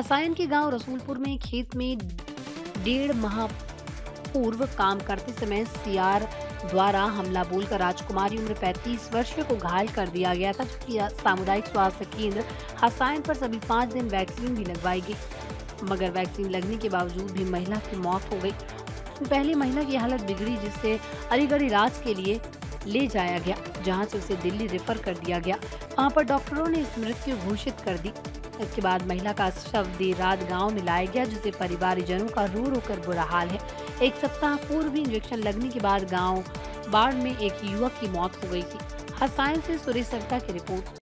हसायन के गाँव रसूलपुर में खेत में डेढ़ माह पूर्व काम करते समय सीआर द्वारा हमला बोलकर राजकुमारी उम्र 35 वर्षीय को घायल कर दिया गया था, जबकि सामुदायिक स्वास्थ्य केंद्र हसायन पर सभी पाँच दिन वैक्सीन भी लगवाई गई। मगर वैक्सीन लगने के बावजूद भी महिला की मौत हो गई। पहले महिला की हालत बिगड़ी जिससे अलीगढ़ इलाज के लिए ले जाया गया, जहाँ से उसे दिल्ली रेफर कर दिया गया। वहाँ पर डॉक्टरों ने इस मृत्यु घोषित कर दी। इसके बाद महिला का शव देर रात गाँव में लाया गया, जिसे परिवारजनों का रो रो कर बुरा हाल है। एक सप्ताह पूर्व इंजेक्शन लगने के बाद गाँव बाढ़ में एक युवक की मौत हो गई थी। हसायन से सुरेश सरता की रिपोर्ट।